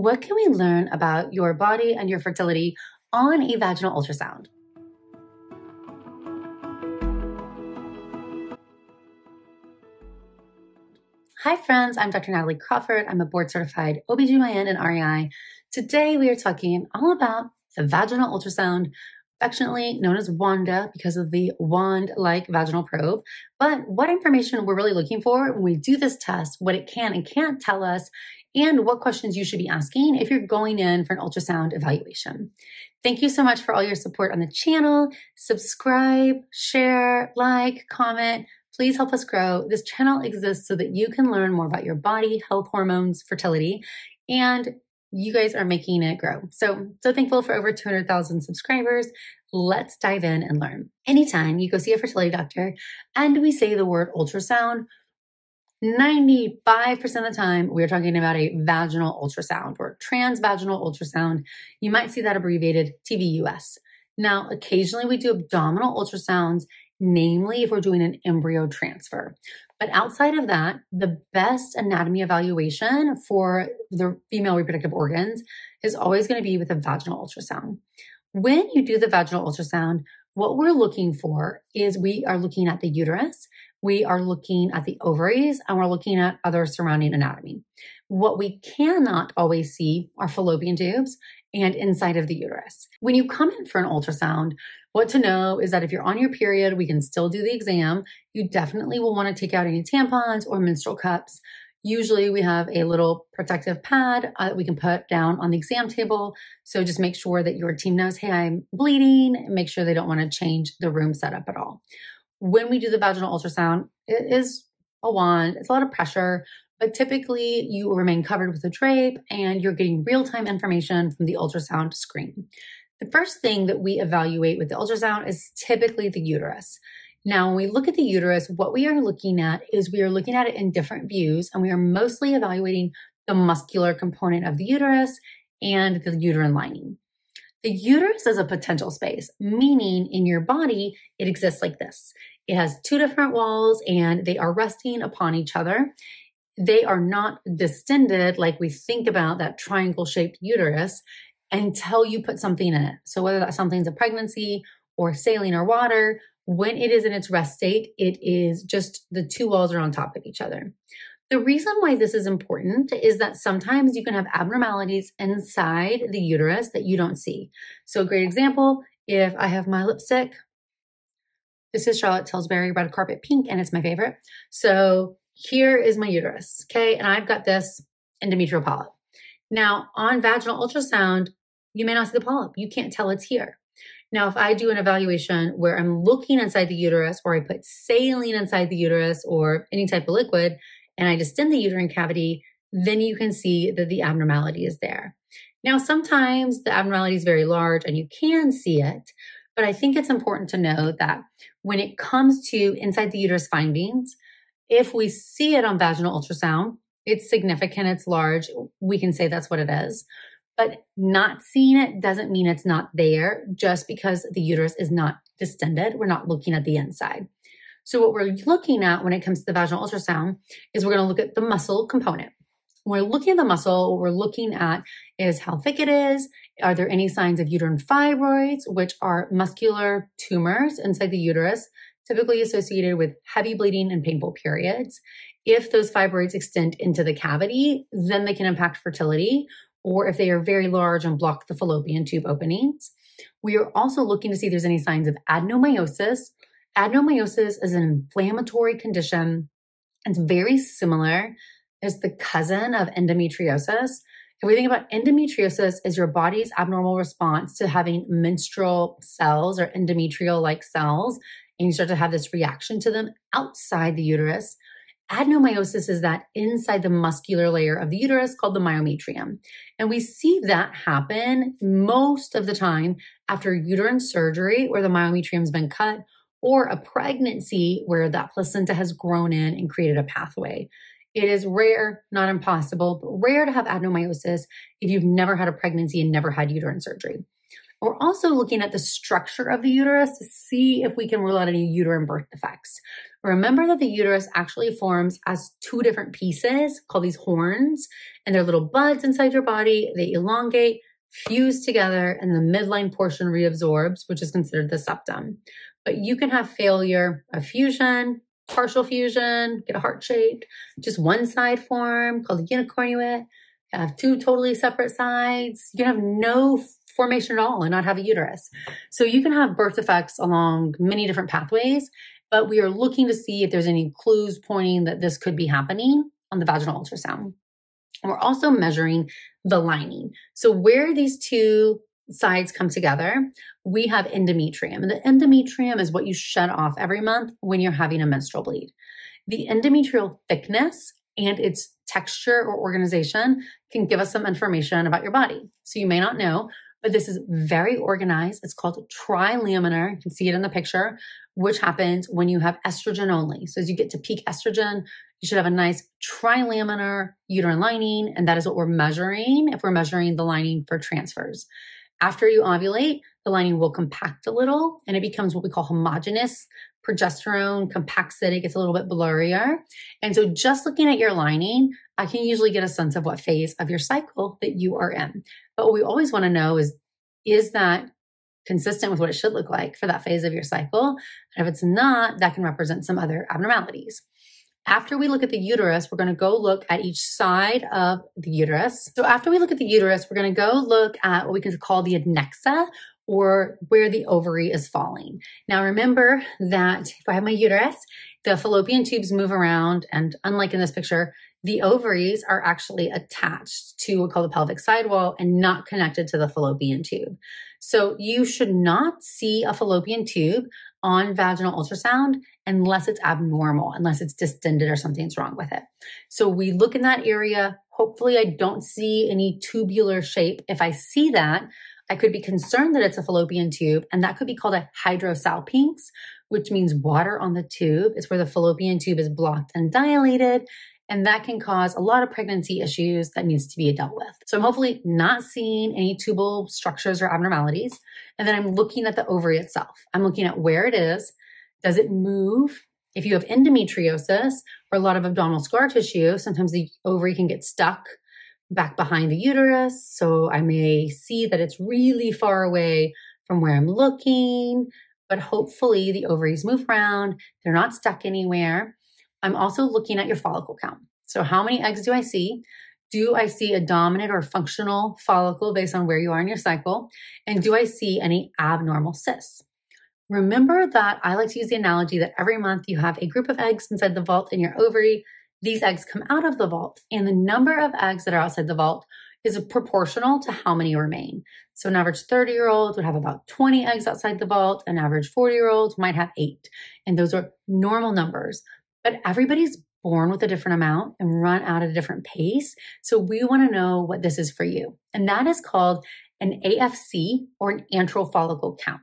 what can we learn about your body and your fertility on a vaginal ultrasound? Hi, friends. I'm Dr. Natalie Crawford. I'm a board certified OBGYN and REI. Today, we are talking all about the vaginal ultrasound, affectionately known as Wanda because of the wand like vaginal probe. But what information we're really looking for when we do this test, what it can and can't tell us, and what questions you should be asking if you're going in for an ultrasound evaluation. Thank you so much for all your support on the channel. Subscribe, share, like, comment. Please help us grow. This channel exists so that you can learn more about your body, health, hormones, fertility, and you guys are making it grow. So, so thankful for over 200,000 subscribers. Let's dive in and learn. Anytime you go see a fertility doctor and we say the word ultrasound, 95% of the time, we're talking about a vaginal ultrasound or transvaginal ultrasound. You might see that abbreviated TVUS. Now, occasionally we do abdominal ultrasounds, namely if we're doing an embryo transfer. But outside of that, the best anatomy evaluation for the female reproductive organs is always going to be with a vaginal ultrasound. When you do the vaginal ultrasound, what we're looking for is we are looking at the uterus we are looking at the ovaries and we're looking at other surrounding anatomy. What we cannot always see are fallopian tubes and inside of the uterus. When you come in for an ultrasound, what to know is that if you're on your period, we can still do the exam. You definitely will want to take out any tampons or menstrual cups. Usually we have a little protective pad uh, that we can put down on the exam table. So just make sure that your team knows, hey, I'm bleeding. Make sure they don't want to change the room setup at all when we do the vaginal ultrasound, it is a wand. It's a lot of pressure, but typically you remain covered with a drape and you're getting real time information from the ultrasound screen. The first thing that we evaluate with the ultrasound is typically the uterus. Now, when we look at the uterus, what we are looking at is we are looking at it in different views, and we are mostly evaluating the muscular component of the uterus and the uterine lining. The uterus is a potential space, meaning in your body, it exists like this. It has two different walls and they are resting upon each other. They are not distended like we think about that triangle shaped uterus until you put something in it. So whether that something's a pregnancy or saline or water, when it is in its rest state, it is just the two walls are on top of each other. The reason why this is important is that sometimes you can have abnormalities inside the uterus that you don't see. So, a great example if I have my lipstick this is Charlotte Tilbury Red Carpet Pink, and it's my favorite. So here is my uterus, okay? And I've got this endometrial polyp. Now, on vaginal ultrasound, you may not see the polyp. You can't tell it's here. Now, if I do an evaluation where I'm looking inside the uterus or I put saline inside the uterus or any type of liquid and I distend the uterine cavity, then you can see that the abnormality is there. Now, sometimes the abnormality is very large and you can see it, but I think it's important to know that when it comes to inside the uterus findings, if we see it on vaginal ultrasound, it's significant, it's large, we can say that's what it is. But not seeing it doesn't mean it's not there just because the uterus is not distended. We're not looking at the inside. So, what we're looking at when it comes to the vaginal ultrasound is we're going to look at the muscle component. When we're looking at the muscle, what we're looking at is how thick it is, are there any signs of uterine fibroids, which are muscular tumors inside the uterus, typically associated with heavy bleeding and painful periods? If those fibroids extend into the cavity, then they can impact fertility, or if they are very large and block the fallopian tube openings. We are also looking to see if there's any signs of adenomyosis. Adenomyosis is an inflammatory condition. It's very similar as the cousin of endometriosis. If we think about endometriosis as your body's abnormal response to having menstrual cells or endometrial like cells, and you start to have this reaction to them outside the uterus, adenomyosis is that inside the muscular layer of the uterus called the myometrium. And we see that happen most of the time after uterine surgery where the myometrium's been cut or a pregnancy where that placenta has grown in and created a pathway. It is rare, not impossible, but rare to have adenomyosis if you've never had a pregnancy and never had uterine surgery. We're also looking at the structure of the uterus to see if we can rule out any uterine birth defects. Remember that the uterus actually forms as two different pieces called these horns, and they're little buds inside your body. They elongate, fuse together, and the midline portion reabsorbs, which is considered the septum. But you can have failure of fusion, partial fusion, get a heart shaped, just one side form called a unicornuate, have two totally separate sides. You can have no formation at all and not have a uterus. So you can have birth defects along many different pathways, but we are looking to see if there's any clues pointing that this could be happening on the vaginal ultrasound. And we're also measuring the lining. So where these two sides come together, we have endometrium. And the endometrium is what you shed off every month when you're having a menstrual bleed. The endometrial thickness and its texture or organization can give us some information about your body. So you may not know, but this is very organized. It's called trilaminar. You can see it in the picture, which happens when you have estrogen only. So as you get to peak estrogen, you should have a nice trilaminar uterine lining. And that is what we're measuring if we're measuring the lining for transfers. After you ovulate, the lining will compact a little and it becomes what we call homogeneous. Progesterone compacts it, it gets a little bit blurrier. And so just looking at your lining, I can usually get a sense of what phase of your cycle that you are in. But what we always want to know is, is that consistent with what it should look like for that phase of your cycle? And if it's not, that can represent some other abnormalities. After we look at the uterus, we're going to go look at each side of the uterus. So after we look at the uterus, we're going to go look at what we can call the adnexa or where the ovary is falling. Now remember that if I have my uterus, the fallopian tubes move around and unlike in this picture, the ovaries are actually attached to what we call the pelvic sidewall and not connected to the fallopian tube. So you should not see a fallopian tube on vaginal ultrasound unless it's abnormal, unless it's distended or something's wrong with it. So we look in that area. Hopefully, I don't see any tubular shape. If I see that, I could be concerned that it's a fallopian tube, and that could be called a hydrosalpinx, which means water on the tube. It's where the fallopian tube is blocked and dilated, and that can cause a lot of pregnancy issues that needs to be dealt with. So I'm hopefully not seeing any tubal structures or abnormalities. And then I'm looking at the ovary itself. I'm looking at where it is. Does it move? If you have endometriosis or a lot of abdominal scar tissue, sometimes the ovary can get stuck back behind the uterus. So I may see that it's really far away from where I'm looking, but hopefully the ovaries move around. They're not stuck anywhere. I'm also looking at your follicle count. So, how many eggs do I see? Do I see a dominant or functional follicle based on where you are in your cycle? And do I see any abnormal cysts? Remember that I like to use the analogy that every month you have a group of eggs inside the vault in your ovary. These eggs come out of the vault, and the number of eggs that are outside the vault is proportional to how many remain. So, an average 30 year old would have about 20 eggs outside the vault, an average 40 year old might have eight. And those are normal numbers but everybody's born with a different amount and run out at a different pace. So we want to know what this is for you. And that is called an AFC or an antral follicle count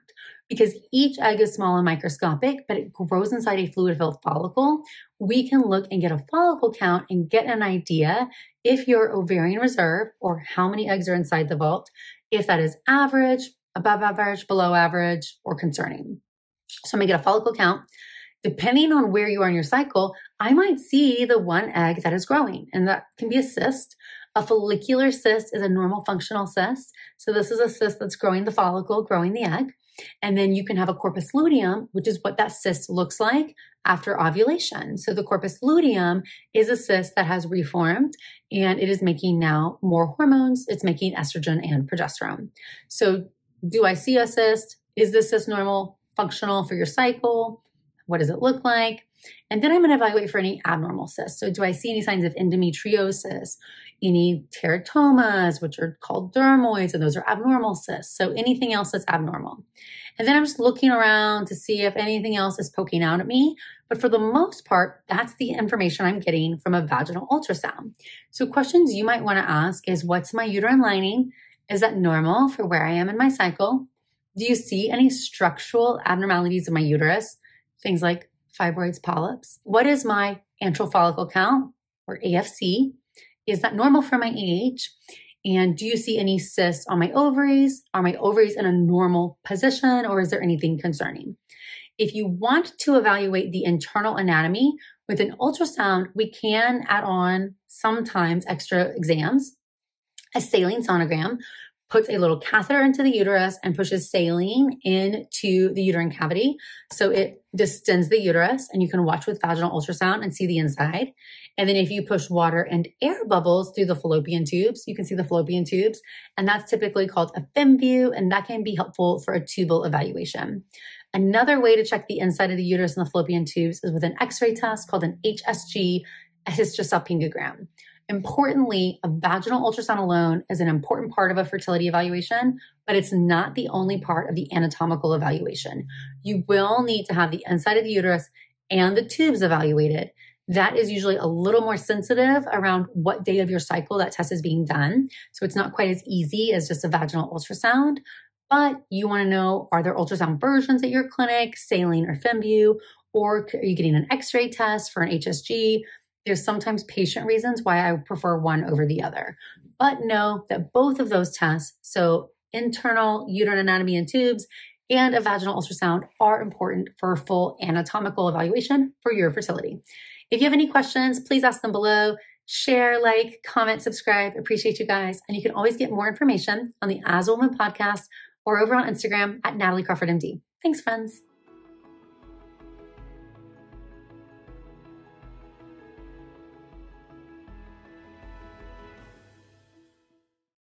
because each egg is small and microscopic, but it grows inside a fluid filled follicle. We can look and get a follicle count and get an idea if your ovarian reserve or how many eggs are inside the vault, if that is average, above average, below average, or concerning. So I'm gonna get a follicle count depending on where you are in your cycle, I might see the one egg that is growing, and that can be a cyst. A follicular cyst is a normal functional cyst. So, this is a cyst that's growing the follicle, growing the egg. And then you can have a corpus luteum, which is what that cyst looks like after ovulation. So, the corpus luteum is a cyst that has reformed and it is making now more hormones. It's making estrogen and progesterone. So, do I see a cyst? Is this cyst normal, functional for your cycle? What does it look like? And then I'm going to evaluate for any abnormal cysts. So, do I see any signs of endometriosis, any teratomas, which are called dermoids, and those are abnormal cysts? So, anything else that's abnormal. And then I'm just looking around to see if anything else is poking out at me. But for the most part, that's the information I'm getting from a vaginal ultrasound. So, questions you might want to ask is What's my uterine lining? Is that normal for where I am in my cycle? Do you see any structural abnormalities in my uterus? Things like fibroids, polyps. What is my antral follicle count or AFC? Is that normal for my age? And do you see any cysts on my ovaries? Are my ovaries in a normal position or is there anything concerning? If you want to evaluate the internal anatomy with an ultrasound, we can add on sometimes extra exams. A saline sonogram puts a little catheter into the uterus and pushes saline into the uterine cavity. So it distends the uterus and you can watch with vaginal ultrasound and see the inside. And then if you push water and air bubbles through the fallopian tubes, you can see the fallopian tubes. And that's typically called a FemVue, and that can be helpful for a tubal evaluation. Another way to check the inside of the uterus and the fallopian tubes is with an x-ray test called an HSG, a hysterosalpingogram. Importantly, a vaginal ultrasound alone is an important part of a fertility evaluation, but it's not the only part of the anatomical evaluation. You will need to have the inside of the uterus and the tubes evaluated. That is usually a little more sensitive around what day of your cycle that test is being done. So it's not quite as easy as just a vaginal ultrasound, but you want to know are there ultrasound versions at your clinic, saline or FemVue, or are you getting an x ray test for an HSG? There's sometimes patient reasons why I prefer one over the other. But know that both of those tests, so internal uterine anatomy and tubes and a vaginal ultrasound, are important for a full anatomical evaluation for your fertility. If you have any questions, please ask them below. Share, like, comment, subscribe. Appreciate you guys. And you can always get more information on the As a Woman podcast or over on Instagram at Natalie Crawford MD. Thanks, friends.